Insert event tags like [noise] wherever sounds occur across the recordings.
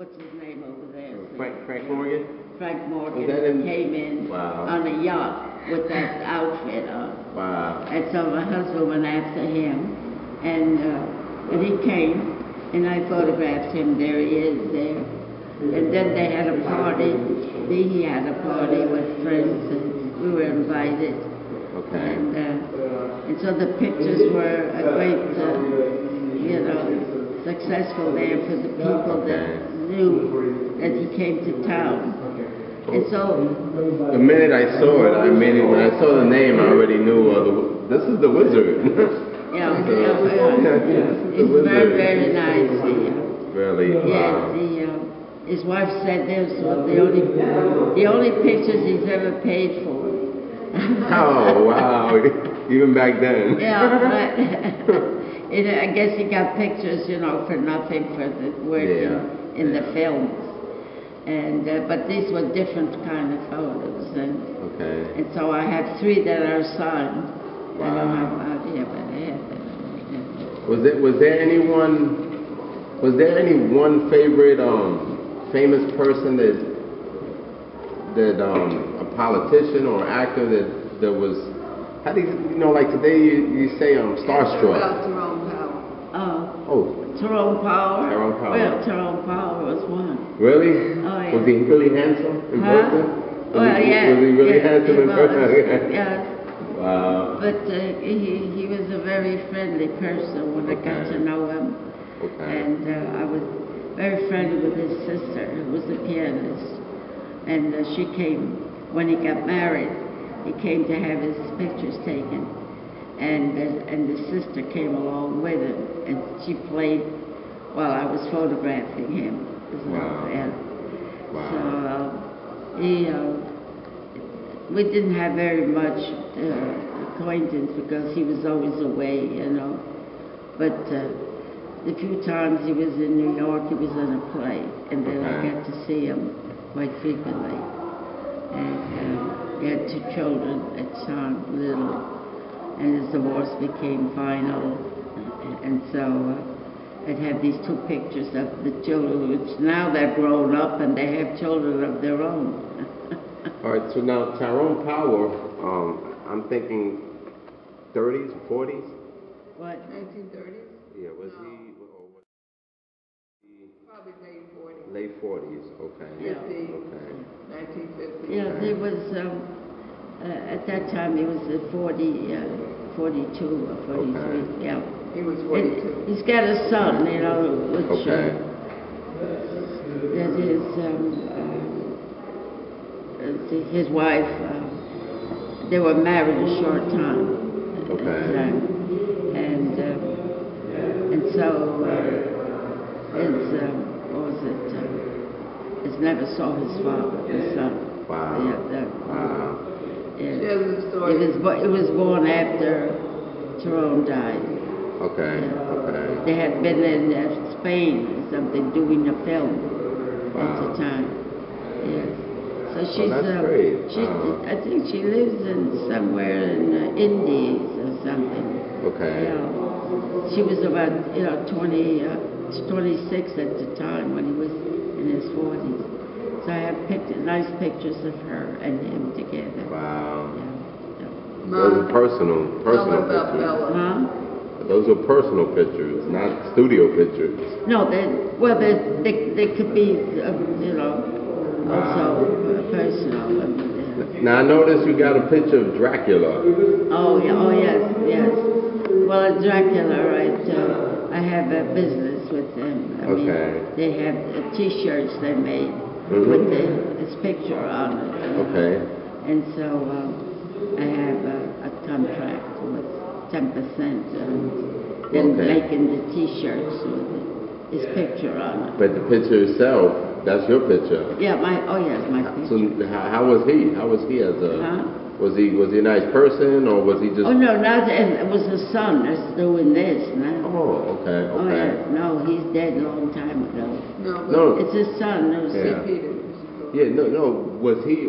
what's his name over there? Frank, Frank Morgan? Frank Morgan Was that in- came in Wow. on a yacht with that outfit on. Wow. And so my husband went after him, and, uh, and he came, and I photographed him, there he is there. And then they had a party, he had a party with friends, and we were invited. Okay. And, uh, and so the pictures were a great, uh, you know, successful there for the people that knew that he came to town. And so, The minute I saw it, I mean, when I saw the name, I already knew, uh, the, this is the wizard. [laughs] yeah, yeah, yeah, yeah, this the very, very nice. He, uh, Really? Yes, Wow. the, uh, his wife said those were the only, the only pictures he's ever paid for. Oh, wow. [laughs] [laughs] Even back then. Yeah, but, you know, I guess he got pictures, you know, for nothing for the work Yeah, in, in the films. And, uh, but these were different kind of photos and, Okay. and so I have three that are signed. I don't Wow. have out here, but I have them. Was there, was there anyone, was there any one favorite, um, famous person that, that, um, a politician or actor that, that was, how do you, you know, like today you, you say, um, starstruck. Oh, Tyrone Power. Tyrone Power. Well, Tyrone Power was one. really? Oh, yeah. Was he really handsome in Huh? person? Well, he, yeah. Was he really yeah, handsome he in person? [laughs] Yes. Wow. But uh, he, he was a very friendly person when I got to know him. Okay. And uh, I was very friendly with his sister, who was a pianist. And uh, she came, when he got married, he came to have his pictures taken. And, uh, and the sister came along with him, and she played while I was photographing him. Wow. Yeah. Wow. So uh, he, uh, we didn't have very much uh, acquaintance because he was always away, you know. But uh, the few times he was in New York, he was in a play, and then I got to see him quite frequently. And um, had two children at time, little, and his divorce became final, and so. Uh, I'd have these two pictures of the children, which now they're grown up and they have children of their own. [laughs] All right, so now Tyrone Power, um, I'm thinking 30s, 40s? What? 1930s? Yeah, was No. he, was he Probably late 40s. late 40s? Okay. Yeah. Okay. 1950s. Yeah, there was, um, uh, at that time, he was uh, 40, uh, 42 or 43, Okay. yeah. He was And 42. he's got a son, you know, which, Okay. uh, that is, um, uh, uh, his wife, uh, they were married a short time. at that Okay. time. And, um, and so, uh, his, um, what was it, uh, his never saw his father, the son. Wow. Yeah, that, Wow. yeah. She has a It was, bo- it was born after Tyrone died. Okay. Okay. They had been in uh, Spain or something doing a film at Wow. the time. Yes. So she's, that's uh, great. she's, Wow. I think she lives in somewhere in uh, Indies or something. Okay. Yeah. She was about, you know, 20, uh, 26 at the time when he was in his 40s. So I have pict- nice pictures of her and him together. Wow. Yeah, yeah. Those are Mom, personal, tell me personal about pictures. Bela. Huh? Those are personal pictures, not studio pictures. No, they, well, they, they, they could be, uh, you know, also uh, personal. Mean, Now I noticed you got a picture of Dracula. Oh, yeah, oh, yes, yes. Well, Dracula, right, uh, I have a business with them. I mean, Okay. They have uh, T-shirts they made Mhm. with the, his picture on it. Okay. And so um, I have a, a contract with 10% and then Okay. making the T-shirts with his picture on it. But the picture itself, that's your picture. Yeah, my, oh, yes, my So picture. how, how was he? How was he as a? Huh? Was he was he a nice person or was he just? Oh, no, not, and it was the son that's doing this now. Oh, okay, Oh, yeah, no, he's dead a long time ago. No, No. It's his son who's, Yeah. Peter. Yeah, no, no. Was he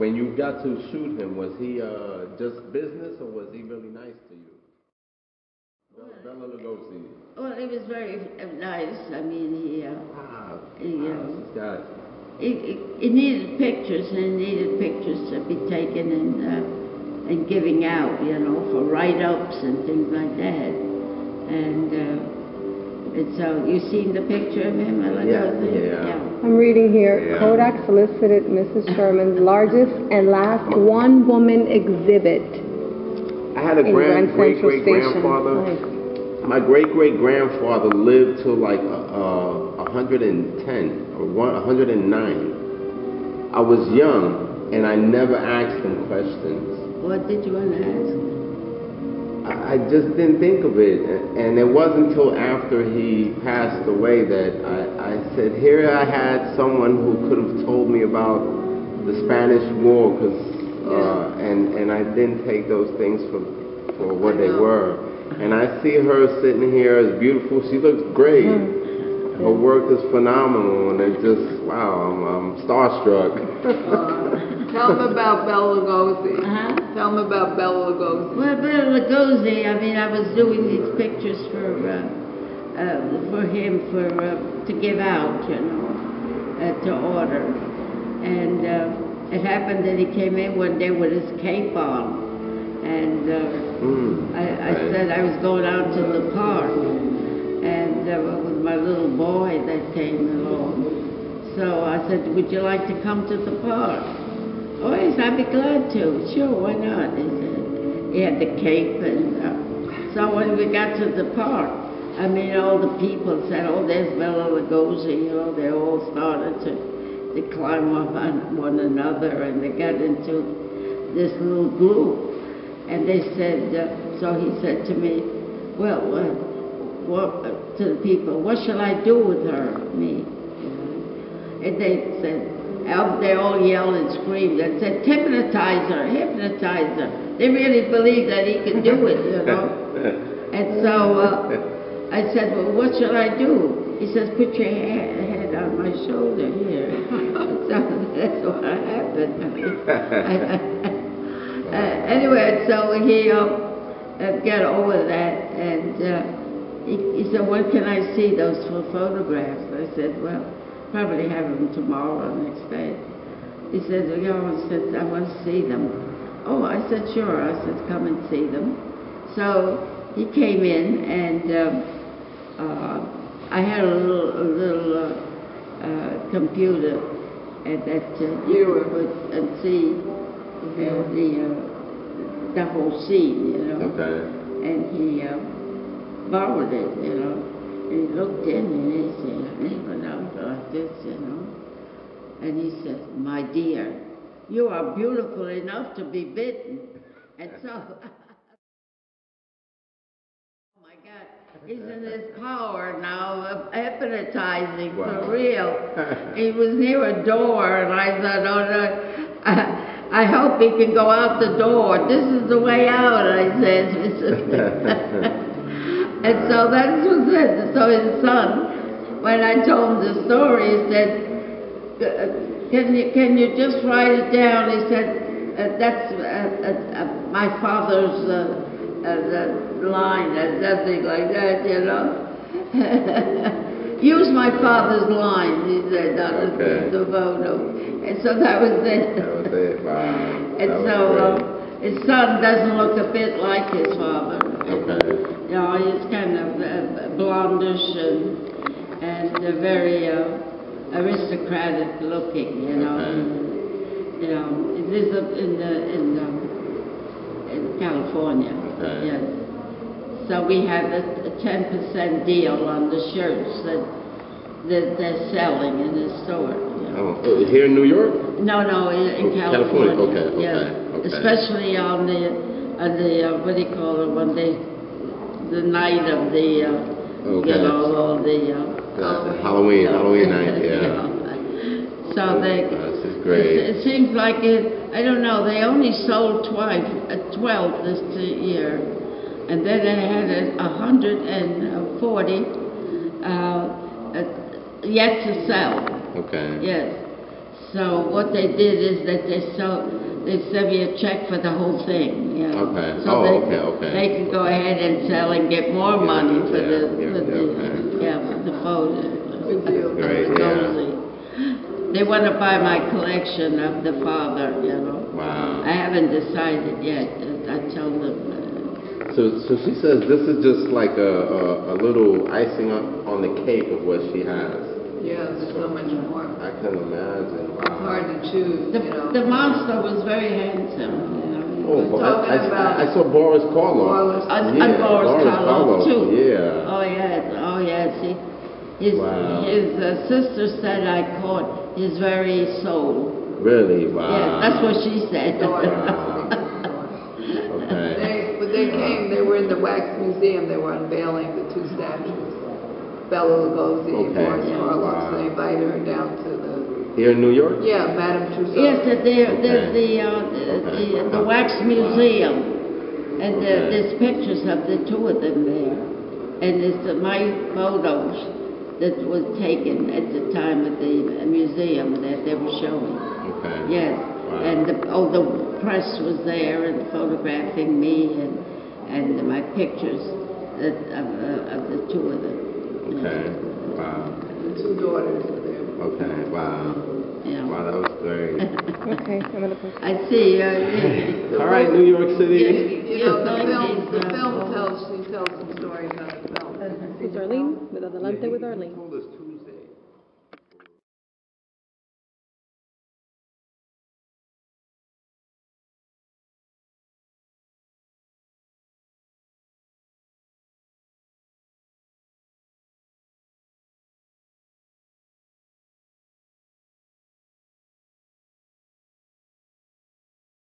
when you got to shoot him? Was he uh, just business or was he really nice to you? Bela Bela Lugosi. Well, he was very uh, nice. I mean, he, uh, Wow. he, Wow, uh, this guy. he, he- he needed pictures and he needed pictures to be taken and, uh, and giving out, you know, for write-ups and things like that. And, uh, and so, you seen the picture of him? I like Yeah, that thing? yeah. I'm reading here, Yeah. Kodak solicited Mrs. Sherman's largest and last one-woman exhibit I had a grand, Grand great Central great Station. grandfather. Nice. My great great grandfather lived till like uh, uh, 110 or 109. I was young and I never asked him questions. What did you want to ask? I I just didn't think of it, and it wasn't until after he passed away that I, I said, here I had someone who could have told me about the Spanish War, 'cause, uh, and and I didn't take those things for for what they were. And I see her sitting here as beautiful. She looks great. Her work is phenomenal, and it's just wow. I'm, I'm starstruck. Uh, [laughs] Tell them about Bela Lugosi. Uh-huh. Tell them about Bela Lugosi. Well, Bela Lugosi, I mean, I was doing these pictures for, uh, uh, for him for, uh, to give out, you know, uh, to order. And, uh, it happened that he came in one day with his cape on. And, uh, Mm, I, I okay. said I was going out to the park. And, uh, with my little boy that came along. So I said, would you like to come to the park? Oh, yes, I'd be glad to. Sure, why not? He said. He had the cape and, uh, so when we got to the park, I mean, all the people said, oh, there's Bela Lugosi, you know, they all started to, to climb up on one another and they got into this little group. And they said, uh, so he said to me, well, uh, what, uh, to the people, what shall I do with her, me? And they said, they all yelled and screamed and said, hypnotize her, hypnotize her. They really believed that he could do it, you know. [laughs] And so uh, I said, well, what shall I do? He says, put your head, head on my shoulder here. [laughs] so that's what happened. [laughs] uh, anyway, so he uh, uh, got over that and uh, he, he said, when can I see those pho- photographs? I said, well, probably have them tomorrow or next day. He said, well, yeah, I said, I want to see them. Oh, I said, sure. I said, come and see them. So he came in and um, uh, I had a little, a little uh, computer and that uh, you You put and see uh, the, uh, the whole scene, you know Okay. and he uh, borrowed it, you know. And he looked in and he said, I never know like this, you know. And he said, my dear, you are beautiful enough to be bitten. And so, [laughs] oh my God, he's in his power now of hypnotizing Wow. for real. [laughs] he was near a door and I thought, oh no, [laughs] I, hope he can go out the door. This is the way out, I said. [laughs] And so that was it. So his son, when I told him the story, he said, "Uh, "Can you can you just write it down?" He said, uh, "That's uh, uh, uh, my father's uh, uh, line, and something like that, you know." [laughs] Use my father's line, he said, on Okay. the photo. And so that was it. That was it. Wow. And so uh, his son doesn't look a bit like his father. Okay. You know, he's kind of uh, blondish and, and uh, very uh, aristocratic looking, you know. Okay. You know, lives up in, the, in, um, in California. Okay. Yes. So we have a a 10% deal on the shirts that, that they're selling in the store. you know. Oh, uh, here in New York? No, no, in, in Oh, California, California. okay, yes. okay, okay. Especially on the, on the, uh, what do you call it, when they, the night of the, uh, you Okay. know, all the, uh. Halloween, Halloween night, [laughs] yeah. So they. Uh, this is great. It, it seems like it, I don't know, they only sold twice, uh, twelve this year. And then they had a, a hundred and forty, uh, uh, yet to sell. Okay. Yes. So what they did is that they so, they sent me a check for the whole thing, you know. Okay. So Oh, they- okay, okay. They could go ahead and sell and get more money for yeah, the, yeah, for the, okay. yeah, for the photo. Good deal. Great, yeah. Nosy. They want to buy my collection of the father, you know. Wow. I haven't decided yet. I told them, uh, So, so she says this is just like a, a, a little icing on, on the cake of what she has. Yeah, there's so much more. I can imagine. It's hard to choose, the, you know. the monster was very handsome, you know. Oh, But- I, I, Talking about- I saw Boris Karloff. Boris- And, Yeah, and Boris Boris Karloff Karloff, too. yeah. Oh yeah, oh yeah, He, his Wow. his uh, sister said I caught his very soul. Really? Wow. Yes, that's what she said. Wow. [laughs] Okay. They, when they came, they were in the Wax Museum, they were unveiling the two statues. Bela Lugosi and Okay. Boris Yeah. Karloff, so Wow. they invited her down to the, Here in New York? yeah, Madame Tussauds. yes, that there, there's Okay. the, uh, Okay. the, the wax museum, and uh, Okay. there's pictures of the two of them there, and it's uh, my photos that was taken at the time of the museum that they were showing. Okay. Yes, Wow. and the, oh, the press was there and photographing me and, and my pictures that, of, uh, of the two of them. Okay. Wow. The two daughters were there. Okay. Wow. Yeah. Wow, that was great. [laughs] Okay, I'm gonna post. I see, uh, [laughs] All right, New York City. You know, the film, the film tells, she tells some stories on the film. It's Arlene, with Adelante with Arlene. told us two